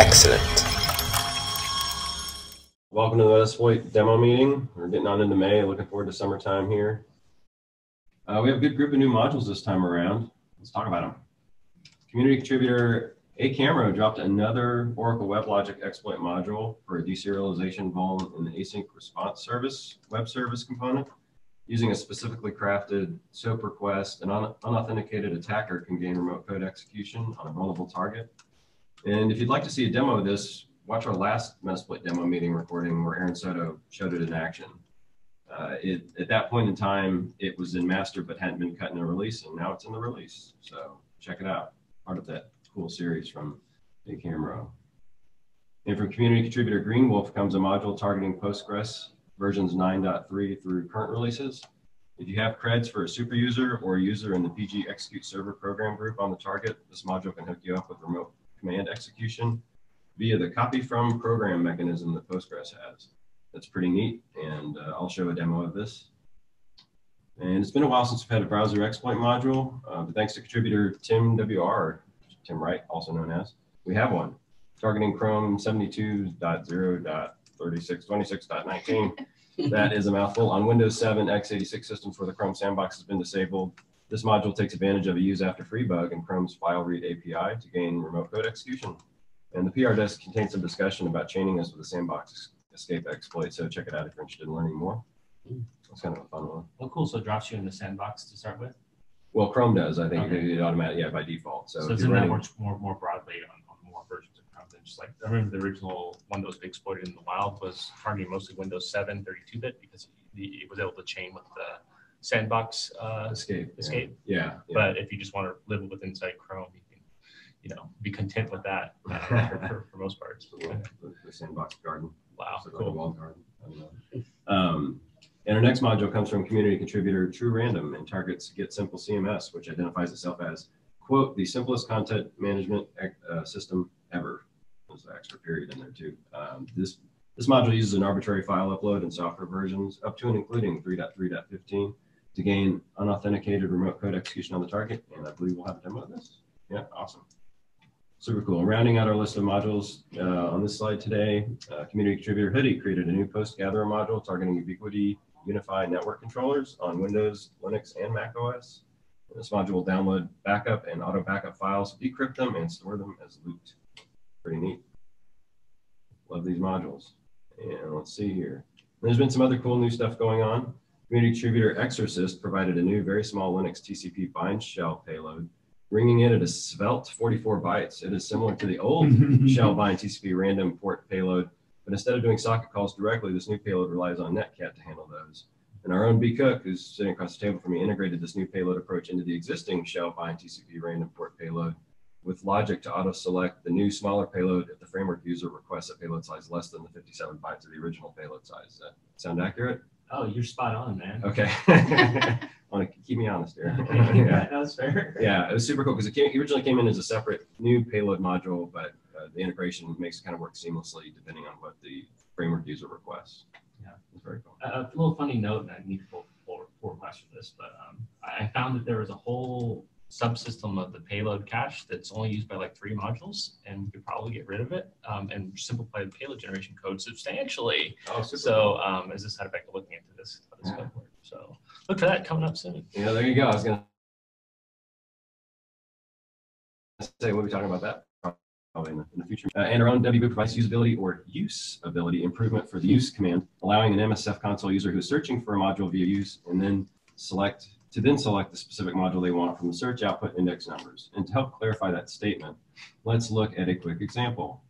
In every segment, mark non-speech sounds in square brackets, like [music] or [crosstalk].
excellent. Welcome to the Metasploit demo meeting. We're getting on into May, looking forward to summertime here. Uh, we have a good group of new modules this time around. Let's talk about them. Community contributor A Camera dropped another Oracle WebLogic exploit module for a deserialization vuln in the async response service web service component. Using a specifically crafted SOAP request, an un unauthenticated attacker can gain remote code execution on a vulnerable target. And if you'd like to see a demo of this, watch our last Metasploit demo meeting recording where Aaron Soto showed it in action. Uh, it, at that point in time, it was in master but hadn't been cut in a release, and now it's in the release. So check it out. Part of that cool series from Big Camera. And from community contributor Green Wolf comes a module targeting Postgres versions 9.3 through current releases. If you have creds for a super user or a user in the PG execute server program group on the target, this module can hook you up with remote command execution via the copy from program mechanism that Postgres has. That's pretty neat, and uh, I'll show a demo of this. And it's been a while since we've had a browser exploit module, uh, but thanks to contributor Tim WR, Tim Wright, also known as, we have one targeting Chrome 72.0.3626.19 [laughs] that is a mouthful. On Windows 7 x86 systems where the Chrome sandbox has been disabled, this module takes advantage of a use after free bug in Chrome's file read API to gain remote code execution. And the PR desk contains some discussion about chaining this with a sandbox escape exploit. So check it out if you're interested in learning more. It's kind of a fun one. Well, cool. So it drops you in the sandbox to start with. Well, Chrome does. I think Okay. it automatically, yeah, by default. So, So, if it's you're in that more more broadly on, on more versions of Chrome than just like I remember the original one that was exploited in the wild was targeting mostly Windows 7 32-bit because it was able to chain with the sandbox. Uh, escape. yeah. escape. Yeah. yeah. But if you just want to live with inside Chrome, you can, you know, be content with that uh, [laughs] for, for, most parts. the, the, the sandbox garden. Wow, So cool. walled garden. Um, and our next module comes from community contributor True Random and targets Get Simple CMS, which identifies itself as, quote, the simplest content management uh, system ever. There's an extra period in there too. Um, this, this module uses an arbitrary file upload and software versions up to and including 3.3.15 to gain unauthenticated remote code execution on the target. And I believe we'll have a demo of this. Yeah, awesome. Super cool. Rounding out our list of modules uh, on this slide today, uh, community contributor Hoodie created a new post gatherer module targeting Ubiquiti Unify network controllers on Windows, Linux, and Mac OS. And this module will download backup and auto backup files, decrypt them, and store them as loot. Pretty neat. Love these modules. And let's see here. There's been some other cool new stuff going on. Community contributor Exorcist provided a new very small Linux TCP bind shell payload bringing it at a svelte 44 bytes. It is similar to the old [laughs] shell bind TCP random port payload, but instead of doing socket calls directly, this new payload relies on Netcat to handle those. And our own B Cook, who's sitting across the table from me, integrated this new payload approach into the existing shell bind TCP random port payload with logic to auto select the new smaller payload if the framework user requests a payload size less than the 57 bytes of the original payload size. Does that sound accurate? Oh, you're spot on, man. Okay. [laughs] [laughs] Want to keep me honest here. [laughs] yeah, that's fair. Yeah, it was super cool because it, came, it originally came in as a separate new payload module, but uh, the integration makes it kind of work seamlessly depending on what the framework user requests. Yeah. it's very cool. A a little funny note, and I need to pull forward, flash for this, but um, I found that there was a whole subsystem of the payload cache that's only used by like three modules, and we could probably get rid of it um, and simplify the payload generation code substantially. Oh, super. So um, as a side effect of looking into this, how this code works. So look for that coming up soon. yeah, there you go. I was gonna say we'll be talking about that probably in the, in the future. Uh, and our own provides usability or use ability improvement for the use command, allowing an MSF console user who is searching for a module via use and then select to then select the specific module they want from the search output index numbers. And to help clarify that statement, let's look at a quick example.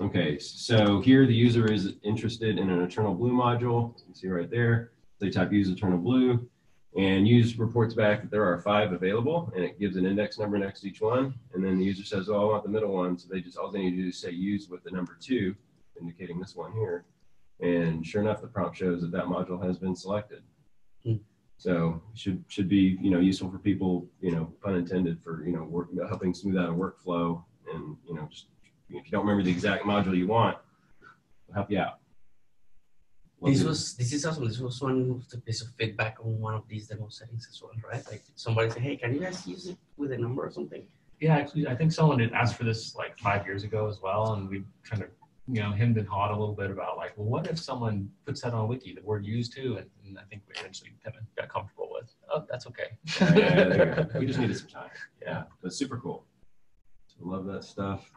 Okay, so here the user is interested in an Eternal Blue module. You can see right there, they type use Eternal Blue and use reports back that there are five available and it gives an index number next to each one. And then the user says, oh, I want the middle one. So they just, all they need to do is say use with the number two, indicating this one here. And sure enough, the prompt shows that that module has been selected. Hmm. So should should be you know useful for people you know pun intended for you know work, helping smooth out a workflow and you know just if you don't remember the exact module you want, it'll help you out. Love This it. was this is awesome. This was one of the piece of feedback on one of these demo settings as well, right? Like somebody said, "Hey, can you guys use it with a number or something?" Yeah, actually, I think someone did ask for this like five years ago as well, and we kind of, you know, hemmed and hawed a little bit about like, well, what if someone puts that on a wiki, the word used to, and, and I think we eventually kind of got comfortable with, oh, that's okay. Yeah, we just needed some time. [laughs] Yeah, but super cool. So love that stuff.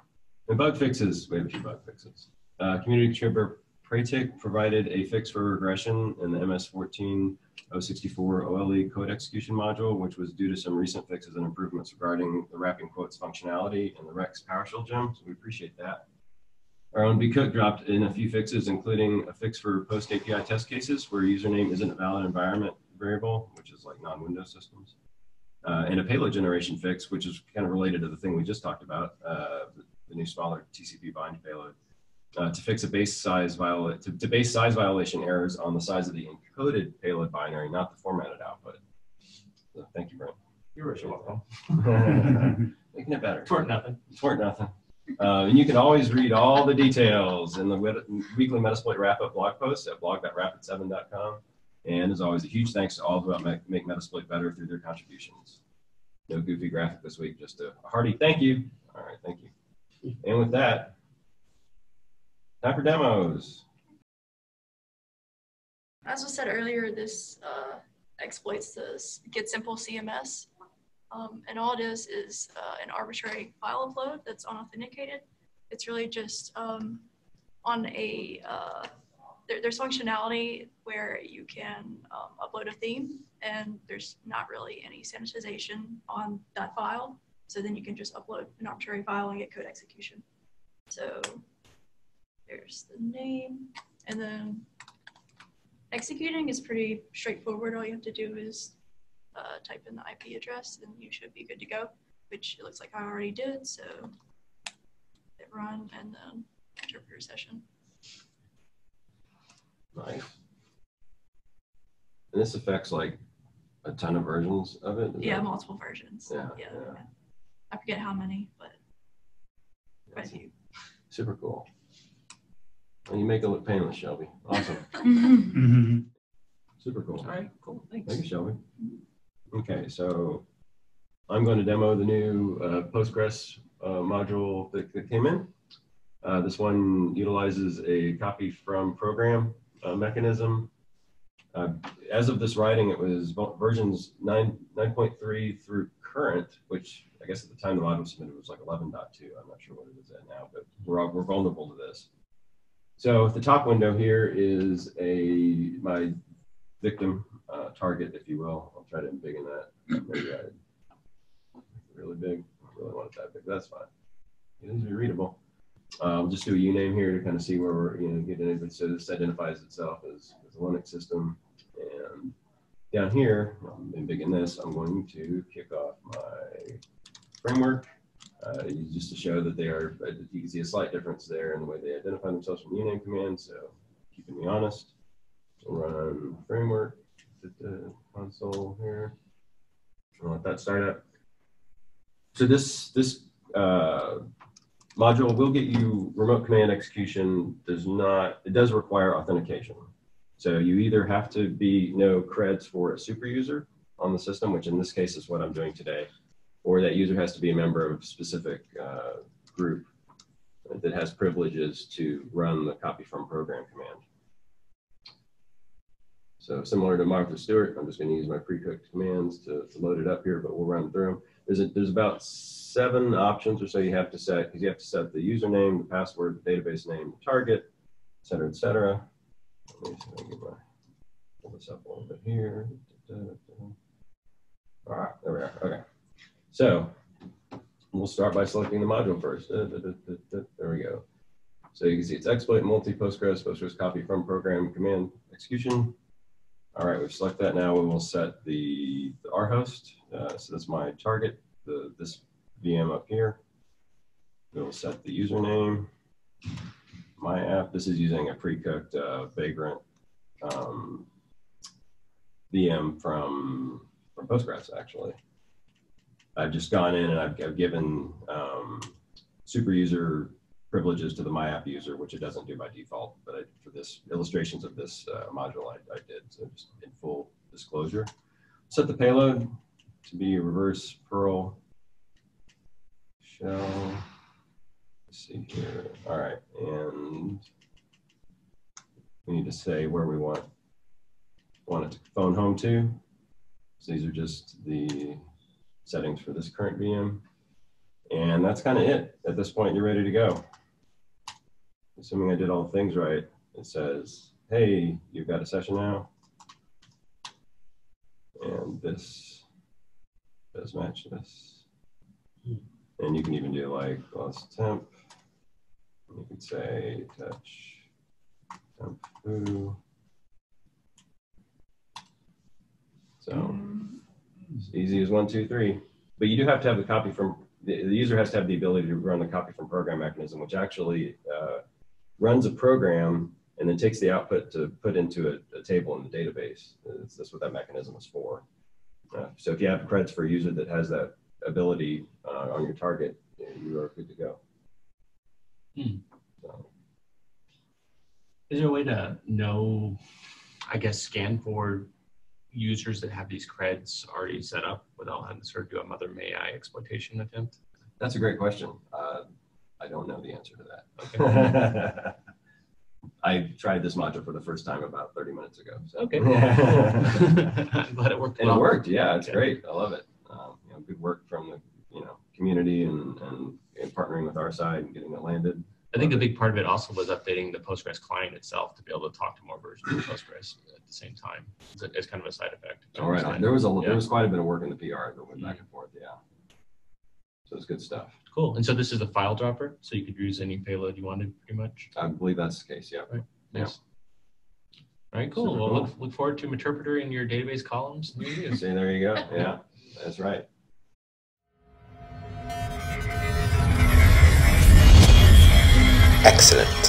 And bug fixes. We have a few bug fixes. Uh, community contributor Pratik provided a fix for regression in the MS14064 OLE code execution module, which was due to some recent fixes and improvements regarding the wrapping quotes functionality in the Rex PowerShell gem. So we appreciate that. Our own bcook dropped in a few fixes, including a fix for post API test cases where username isn't a valid environment variable, which is like non-Windows systems. Uh, and a payload generation fix, which is kind of related to the thing we just talked about, uh, the, the new smaller TCP bind payload, uh, to fix a base size viola- to, to base size violation errors on the size of the encoded payload binary, not the formatted output. So thank you, Brent. You're welcome. [laughs] Making it better. For nothing. It's worth nothing. Uh, and you can always read all the details in the weekly Metasploit wrap-up blog post at blog.rapid7.com. And as always, a huge thanks to all who help make, Metasploit better through their contributions. No goofy graphic this week, just a hearty thank you. All right, thank you. And with that, time for demos. As was said earlier, this uh, exploits this get simple CMS. Um, and all it is is uh, an arbitrary file upload that's unauthenticated. It's really just um, on a, uh, there, there's functionality where you can um, upload a theme and there's not really any sanitization on that file. So then you can just upload an arbitrary file and get code execution. So there's the name and then Executing is pretty straightforward. All you have to do is uh, type in the IP address and you should be good to go, which it looks like I already did. So hit run and then interpreter session. Nice. And this affects like a ton of versions of it? Yeah, that- multiple versions. Yeah, yeah, yeah. yeah. I forget how many, but quite a few. Super cool. And you make it look painless, Shelby. Awesome. [laughs] [laughs] Mhm. Super cool. All right, cool, thanks. Thank you, Shelby. Okay, so I'm going to demo the new uh, Postgres uh, module that, that came in. Uh, this one utilizes a copy from program uh, mechanism. Uh, as of this writing, it was versions 9, 9.3 through current, which I guess at the time the module submitted was like 11.2. I'm not sure what it is at now, but we're, all- we're vulnerable to this. So the top window here is a my victim uh, target, if you will. Try to embiggen that. Maybe I really big. I really want it that big. That's fine. It needs to be readable. Um, just do a uname here to kind of see where we're, you know, getting it. So this identifies itself as, as a Linux system. And down here, I'm embiggen this, I'm going to kick off my framework. Uh, just to show that they are, uh, you can see a slight difference there in the way they identify themselves from the uname command. So keeping me honest run framework, the, console here. I'll let that start up. So this this uh, module will get you remote command execution. Does not it does require authentication. So you either have to be no creds for a super user on the system, which in this case is what I'm doing today, or that user has to be a member of a specific uh, group that has privileges to run the copy from program command. So similar to Martha Stewart, I'm just going to use my pre-cooked commands to, to load it up here, but we'll run through them. There's, a, there's about seven options or so you have to set because you have to set the username, the password, the database name, the target, et cetera, et cetera. Let me see if get my, pull this up a little bit here. All right, there we are. Okay. So we'll start by selecting the module first. Da, da, da, da, da. There we go. So you can see it's exploit multi Postgres, Postgres copy from program command execution. All right, we've selected that now. We will set the, the R host. Uh, so that's my target, the, this VM up here. We will set the username. My app, this is using a pre-cooked uh, Vagrant um, VM from, from Postgres, actually. I've just gone in and I've, I've given um, super user privileges to the my app user, which it doesn't do by default. But I, for this illustrations of this uh, module, I, I did. So just in full disclosure. Set the payload to be a reverse Perl shell. Let's see here. All right, and we need to say where we want want it to phone home to. So these are just the settings for this current VM. And that's kind of it. At this point, you're ready to go. Assuming I did all things right, it says, hey, you've got a session now. And this does match this. And you can even do like, it's temp. You could say touch temp foo. So it's easy as one, two, three. But you do have to have the copy from, the, the user has to have the ability to run the copy from program mechanism, which actually uh, runs a program and then takes the output to put into a, a table in the database. That's, that's what that mechanism is for. Uh, so if you have credits for a user that has that ability uh, on your target, you are good to go. Hmm. So, Is there a way to know, I guess, scan for users that have these creds already set up without having to sort of do a mother may I exploitation attempt? that's a great question. Uh, I don't know the answer to that. Okay. [laughs] I tried this module for the first time about 30 minutes ago. So. Okay. I'm [laughs] glad it worked and well. it worked. Yeah, it's Yeah. great. I love it. Um, you know, good work from the you know community and, and, and partnering with our side and getting it landed. I think a big part of it also was updating the Postgres client itself to be able to talk to more versions of Postgres at the same time. It's, a, it's kind of a side effect. All right. There was a Yeah. there was quite a bit of work in the PR that went back Mhm. and forth. Yeah. So it's good stuff. Cool. And so this is a file dropper, so you could use any payload you wanted, pretty much. I believe that's the case. Yeah. Yeah. Nice. All right, cool. Super Well, cool. look, look forward to Meterpreter in your database columns. See, there you go. [laughs] Yeah, that's right. Excellent.